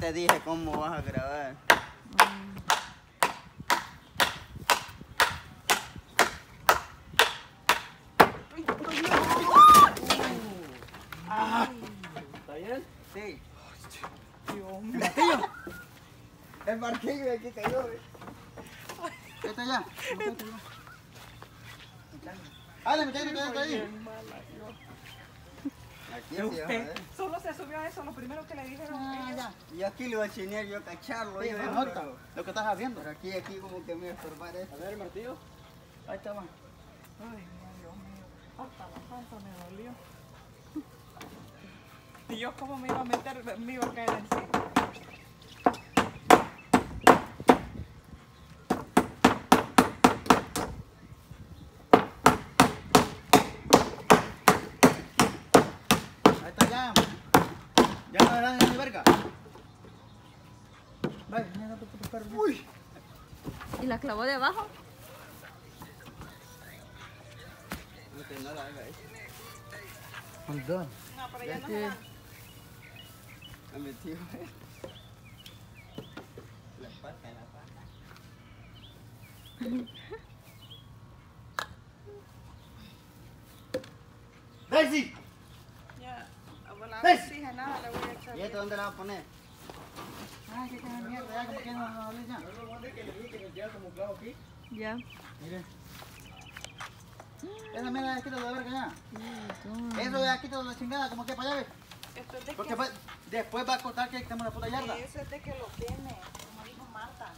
te dije cómo vas a grabar. ¿Está bien? Sí. Dios ¿El martillo? El martillo de aquí cayó, ¿eh? ¿Está allá? ¡Dale, muchachos, está ahí! Aquí ¿Y sí, usted joder. solo se subió a eso, lo primero que le dijeron. Ah, ya. Y aquí le iba a chinear yo a cacharlo. Sí, pero-. Lo que estás haciendo. Pero aquí, aquí como que me iba a estorbar esto. A ver el martillo. Ahí está, va. Ay, Dios mío. Hasta la panza me dolió. Y yo cómo me iba a meter, me iba a caer encima. Ya. Ya no en mi verga. Vaya, mira tu puto perro. Uy. ¿Y la clavó de abajo? No, no la eso. Hold on. No, pero Ya ya no que-. Me metió, eh. La pata, la pata. ¡Daisy! Ya, abuela, no ¿Ves? exige nada, le voy a echar. ¿Y esto dónde la vas a poner? Ay, de mierda. Ya como que no no hablé ya. Ya. Mire. Esa mierda ya quítalo de la verga ya. Eso ya quítalo de la chingada, como que para allá, ve. Esto es de Porque que, va- después va a contar que estamos en la puta yarda. eso es de que lo tiene, como dijo Marta.